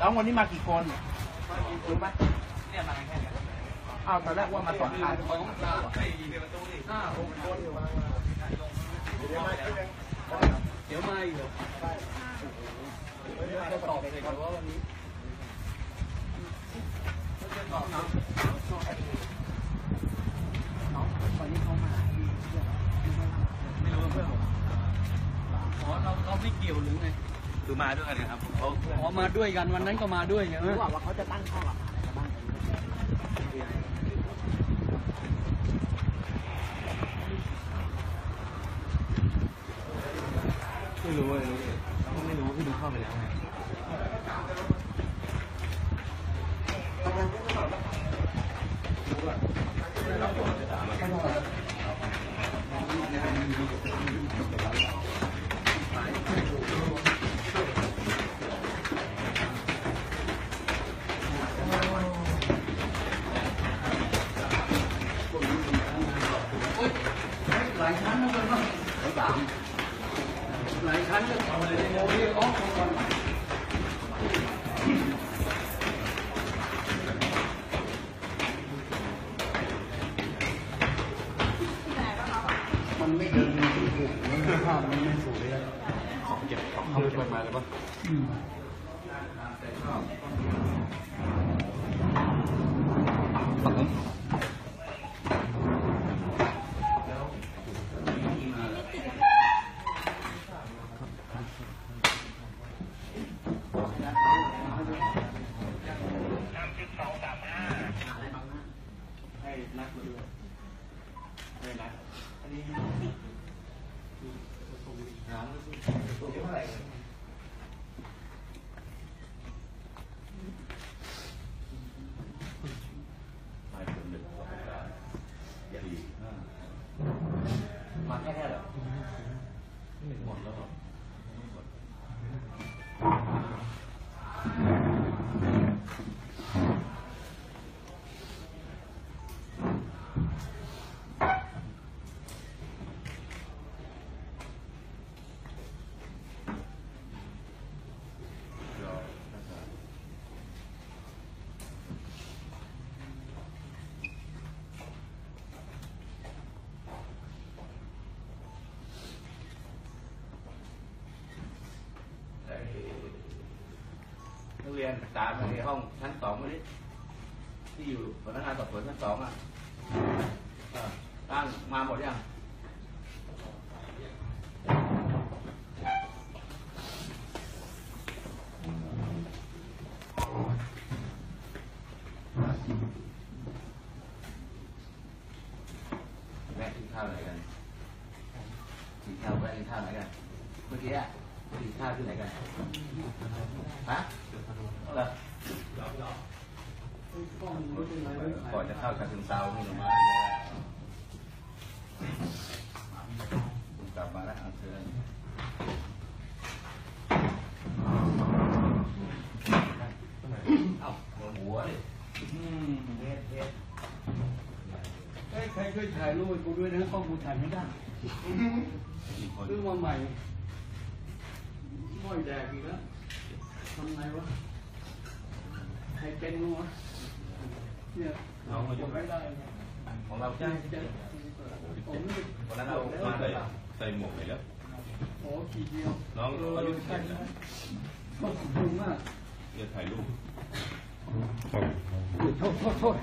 น้ววันนี้มากี่คนรู้ไหมเนี่ยมาแค่เนี้ยอ้าวตอนแรกว่ามาสองคันสองสามสี่ประตูนี่ห้าหกคนเดี๋ยวมาอีกเหรอจะตอบเลยครับว่าวันนี้จะตอบนะน้องตอนนี้เขามาไม่รู้เพื่อนผมอ๋อเราเราไม่เกี่ยวหรือไง คือมาด้วยกันนะครับเขาอ๋อมาด้วยกันวันนั้นก็มาด้วยไงรู้ว่าว่าเขาจะตั้งข้อหลักอะไรบ้างไม่รู้เลยไม่รู้พี่ดูเข้าไปแล้วไง ลายชั้นนะเพื่อนสามหลายชั้นก็เอาเลยโอ้ยอ๋อก่อนมันไม่เดินถูกมันภาพมันไม่สวยเลยของเก็บของเขาเก็บมาเลยปะ นัดมาด้วยให้นัดอันนี้น้ำตัวเท่าไหร่ไม่เป็นหนึ่งสองสามสี่ห้ามาแค่แค่เหรอหมดแล้วเหรอ นักเรียนตามในห้องชั้นสองวันนี้ที่อยู่พนักงานสอบสวนชั้นสองอะตั้งมาหมดยังแม่กินข้าวไหนกันกินข้าวแม่กินข้าวไหนกันเมื่อกี้อะ กินข้าวที่ไหนกันฮะเหรอก่อนจะเข้าชาเชิงเซานี่หรือไม่ผมกลับมาแล้วเอาเชิญเอาหัวเลยอืมเฮ็ดเฮ็ดใครช่วยถ่ายรูปให้กูด้วยนะกล้องกูถ่ายไม่ได้คนซื้อมาใหม่ ม่อยแดกอีกแล้วทำไงวะใครเป็นวะเนี่ยน้องอายุไม่ได้นะของเราใจใช่ใจผมไม่วันนั้นเราน้องใส่ใส่หมวกไปแล้วโอ้ขีดเดียวน้องเอออายุใช่เท่าไหร่ขอบคุณมากเดี๋ยวถ่ายรูปโทษโทษโทษ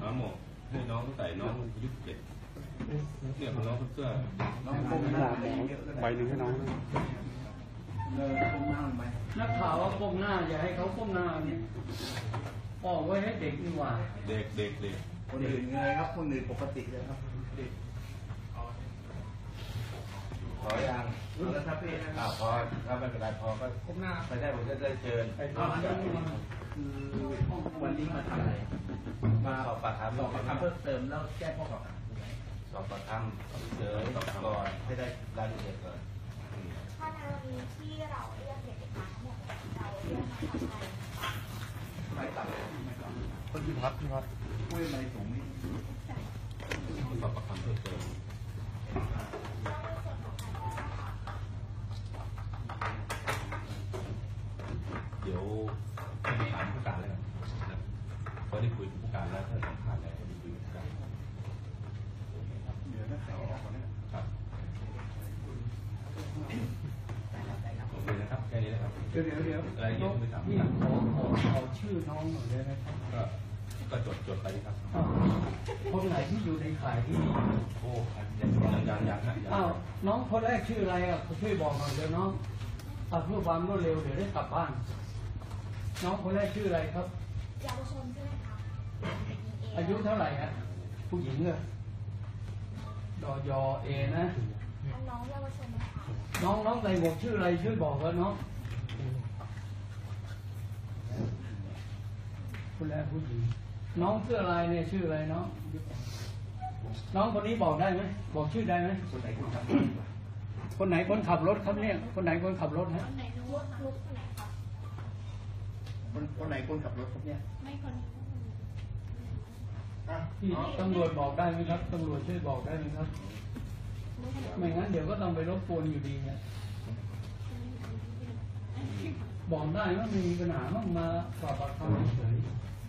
หาหมวกให้น้องใส่น้องอายุเจ็ด เนี่ยของน้องเสื้อน้องก้มหน้าใบหนึ่งให้น้องเออก้มหน้ามันไปนักข่าวว่าก้มหน้าอย่าให้เขาก้มหน้าเนี่ยบอกไว้ให้เด็กนี่หว่า เด็กเด็กเด็กคนอื่นเงครับคนอื่นปกติเลยครับขอยังแล้วถ้าพี่อ้าวพอถ้าไม่เป็นไรพอก็ก้มหน้าไปได้ผมจะได้เชิญเอาอันนี้คือวันนี้มาทำอะไรมาสอบปากคำสอบปากคำเพิ่มเติมแล้วแก้ข้อกล่าวหา สอบปากคำเจอสอบก่อนให้ได้รายละเอียดก่อนถ้าในวันนี้ที่เราเรียกเด็กๆมาทั้งหมดเนี่ยเราเรียกมาทำอะไรไม่ต่ำคนที่พัดที่พัดคุยไม่สูงนี่สอบประคำเพิ่มเติมก็ในส่วนของการ ได้คุยกับผู้การแล้วท่านสัมภาษณ์แล้วก็ได้คุยกับผู้การ เดี๋ยวนักข่าวออกก่อนนะครับ โอเคนะครับแค่นี้นะครับ เดี๋ยวเดี๋ยวเดี๋ยวรายละเอียดไม่ถามพี่ขอขอขอชื่อน้องหน่อยได้ไหมครับก็ก็จดจดไปครับ อ้าวคนไหนที่อยู่ในข่ายที่โอ้ยังยังยังยังฮะยังอ้าวน้องคนแรกชื่ออะไรอะช่วยบอกหน่อยเดี๋ยวน้องเอาเพื่อความรวดเร็วเดี๋ยวได้กลับบ้าน น้องคนแรกชื่ออะไรครับ เยาวชนใช่ไหมคะอายุเท่าไหร่ฮะผู้หญิงเหรอดอยอเอนะ น้องเยาวชนไหมคะน้องน้องในหมวกชื่ออะไรช่วยบอกว่าน้อง คนแรกผู้หญิงน้องเสื้อลายเนี่ยชื่ออะไรน้อง น้องคนนี้บอกได้ไหมบอกชื่อได้ไหมคนไหนคนขับคนไหนคนขับรถครับเนี่ยคนไหนคนขับรถฮะไหนนุชนุชคนไหนคะคนคนไหนคนขับรถครับเนี่ยไม่คนอะพี่ตำรวจบอกได้ไหมครับตำรวจช่วยบอกได้ไหมครับ ไม่งั้นเดี๋ยวก็ต้องไปรบกวนอยู่ดีเนี่ย บอกได้ว่าไม่มีปัญหาต้องมาสอบปากคำเฉย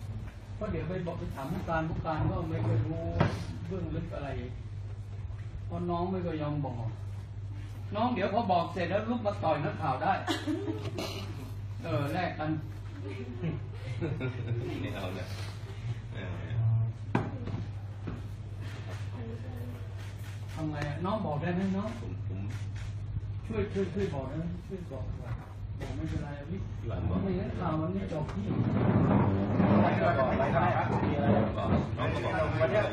ๆเพราะเดี๋ยวไปบอกไปถามผู้การผู้การก็ไม่เคอยรู้เบื้องลึกอะไรเพราะน้องไม่ก็ยอมบอก น้องเดี๋ยวพอบอกเสร็จแล้วลุกมาต่อยนักข่าวได้ เออแลกกันไม่เอาเนี่ยเออทำไงอะน้องบอกได้ไหมน้องผมผมช่วยช่วยช่วยบอกได้ไหมช่วยบอกว่าบอก ไม่เป็นไรอะพี่พี่หวานบอกไม่งั้นข่าวมันไม่จบพี่ไม่ได้บอกไม่ได้ครับมีอะไรบอกน้องก็บอกวันนี้ย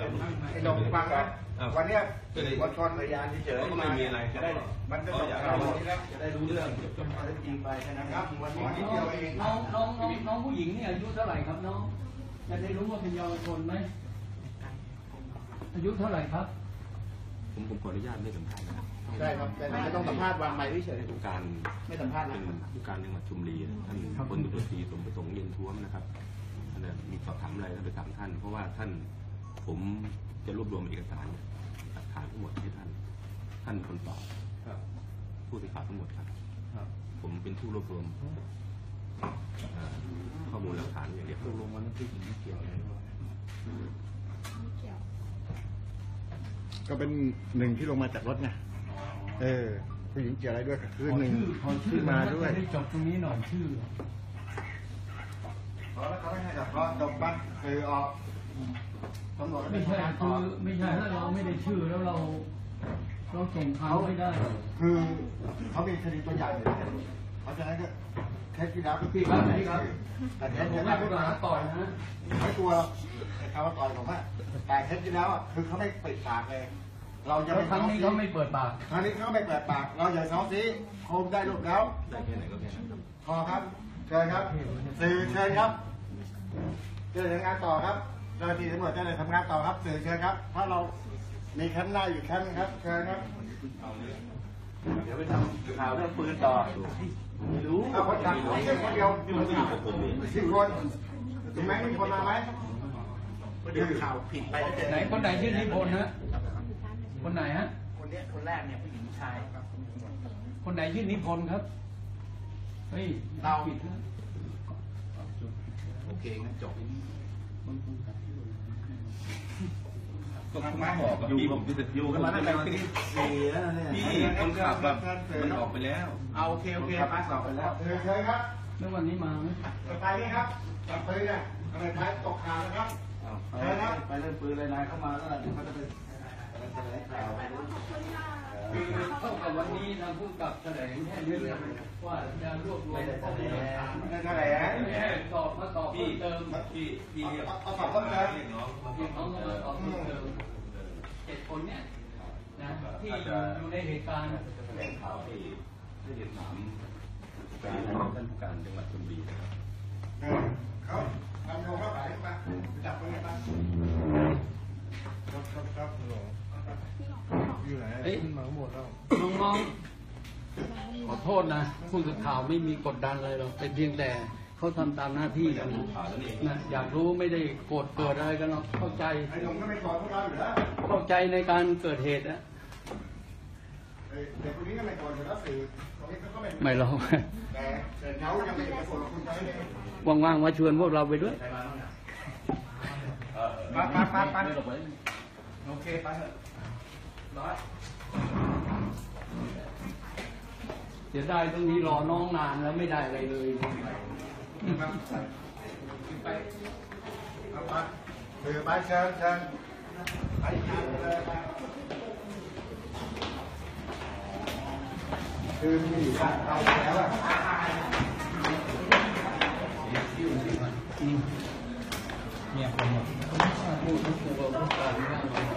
ไอ้ดงฟังนะอ้ววันนี้ยก็เลยมวลชนพยานเฉยก็ไม่มีอะไรจะได้มันก็จบอยากข่าวรู้นี้แล้วจะได้รู้เรื่องจบข้อเท็จจริงไปแค่นั้นครับวันนี้นิดเดียวเองน้องน้องน้องน้องผู้หญิงนี่อายุเท่าไหร่ครับน้องจะได้รู้ว่าเป็นเยาวชนไหมอายุเท่าไหร่ครับ ผมผมขออนุญาตไม่สัมภาษณ์นะครับ ได้ครับได้ครับไม่ต้องสัมภาษณ์วางไมค์เฉยผู้การไม่สัมภาษณ์เป็นะนผู้การจังหวัดชลบุรีนะท่านพลตำรวจตรีสมประสงค์เย็นท้วมนะครับท่านน่ะมีสอบถามอะไรท่านไปถามท่าน เพราะว่าท่านผมจะรวบรวมเอกสารหลักฐานทั้งหมดให้ท่าน ท่านเป็นคนตอบครับผู้สื่อข่าวทั้งหมดครับ ครับผมเป็นผู้รวบรวมเอ่อข้อมูลหลักฐานอย่างเดียวตกลงวันนั้นผู้หญิงเกี่ยวอะไรด้วยเกี่ยวก็เป็นหนึ่งที่ลงมาจากรถไง เออ ผู้หญิงเกี่ยวอะไรด้วยก็คือขอหนึ่งชื่อขอชื่อที่มาด้วย จะได้จบตรงนี้หน่อยชื่อ พอแล้วเขาไม่ให้จับก็จบบ้านคือออกตำรวจไม่ใช่คือไม่ใช่ถ้าเราไม่ได้ชื่อแล้วเรา เราส่งเขาไม่ได้คือเขามีคดีตัวอย่างอยู่แล้วเพราะฉะนั้นก็เคสที่แล้วก็พี่ครับพี่ครับแต่เคผมสไม่ที่ผู้แล้วต้องหาต่อยนะไม่กลัวแต่เขามาต่อยผมอะแต่เคสที่แล้วอะคือเขาไม่ปิดปากเลย เราจะแล้วไม่ครั้งนี้เขาไม่เปิดปากครั้งนี้เขาไม่เปิดปาก เราอย่าเซาซีโคมได้ลูกแล้วได้แค่ไหนก็แค่นั้นครับพอครับเชิญครับสื่อเชิญครับเชิญทำงานต่อครับเจ้าหน้าที่ตำรวจจะเลยทำงานต่อครับสื่อเชิญครับ ถ้าเรามีแคมป์หน้าอยู่แคมป์ครับเชิญครับเดี๋ยวไปทำข่าวเรื่องปืนต่อไม่รู้เอาคนขับไม่ใช่คนเดียวที่มันก็อยู่กับผมนี่สิบคนถูกไหมมีคนมาไหมเดี๋ยวข่าวผิดไปแล้วเจอไหนคนไหนชื่อนิพนธ์ฮะ คนไหนฮะ คนเนี้ยคนแรกเนี่ยผู้หญิงผู้ชายครับ คนไหนชื่อนิพนธ์ครับ เฮ้ยเราผิดนะโอเคงั้นจบก็คุณมาบอกกับพี่ผมที่จะอยู่กันมาตั้งแต่ปีสี่แล้วเนี่ยพี่คนขับแบบมันออกไปแล้ว เอาโอเคโอเคพาสอบไปแล้วเชิญเชิญครับแล้ววันนี้มาไหมไปนี่ครับจับปืนเนี่ยอะไรไปตกข่าวนะครับไปไปเรื่องปืนอะไรนายเข้ามาแล้วเดี๋ยวเขาจะไป แถลงข่าวคือเท่ากับวันนี้นะผู้กับแถลงแค่นี้เลยว่าจะรวบรวมข้อมูลหลักฐานแถลงไม่ใช่สอบมาสอบเพิ่มเติมพี่พี่เอาสอบเพิ่มเติมเรียกน้องพี่น้องมาสอบเพิ่มเติมเจ็ดคนเนี่ยนะที่อยู่ในเหตุการณ์แถลงข่าวให้ให้เรียนามการท่านผู้การจังหวัดชลบุรีนะครับเออ อยู่ไหนเอ้ยน้องๆขอโทษนะผู้สื่อข่าวไม่มีกดดันอะไรหรอกแต่เพียงแต่เขาทำตามหน้าที่กันข่าวแล้วนี่นะอยากรู้ไม่ได้โกรธเกิดอะไรกันหรอกเข้าใจไอ้หนุ่มก็ไม่กอดพวกเราอยู่แล้วเข้าใจในการเกิดเหตุนะไอ้เด็กคนนี้ก็ไม่กอดอยู่แล้วสื่อตรงนี้เขาก็ไม่ไม่หรอกแต่เขายังไม่ได้กระโดดคุณจะไม่ได้ว่างๆมาชวนพวกเราไปด้วยใครมาบ้างเนี่ยไปไปไปไปไม่หลบไปโอเคไปเถอะร้อย เสียดายตรงนี้รอน้องนานแล้วไม่ได้อะไรเลยครับไปเอาไปถือไปเชิญเชิญไปเลยคือมีอยู่บ้านเราแล้วอะเนี่ยผมหมดพูดทุกตัวทุกการไม่ได้เลย